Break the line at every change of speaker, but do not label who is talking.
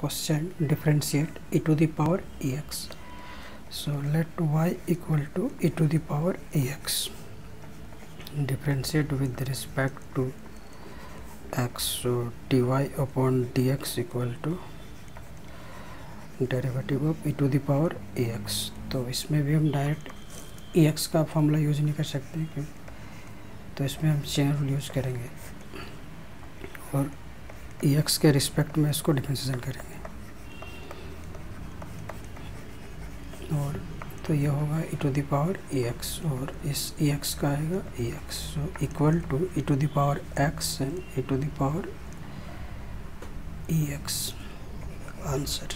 question differentiate e to the power ex so let y equal to e to the power ex differentiate with respect to x so dy upon dx equal to derivative of e to the power a x तो इसमें भी हम direct e x का formula use नहीं कर सकते क्यों तो इसमें हम चेन रूल यूज़ करेंगे और ई एक्स के रिस्पेक्ट में इसको डिफ्रेंशिएशन करेंगे। और तो ये होगा e to the power e x और इस ई एक्स का आएगा e x so equal to e to the power x and e to the power e x answer